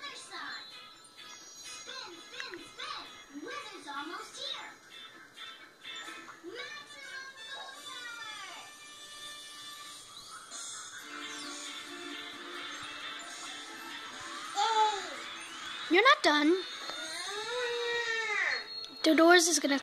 other side. Spin, spin, spin. Almost here. You're not done. The doors is gonna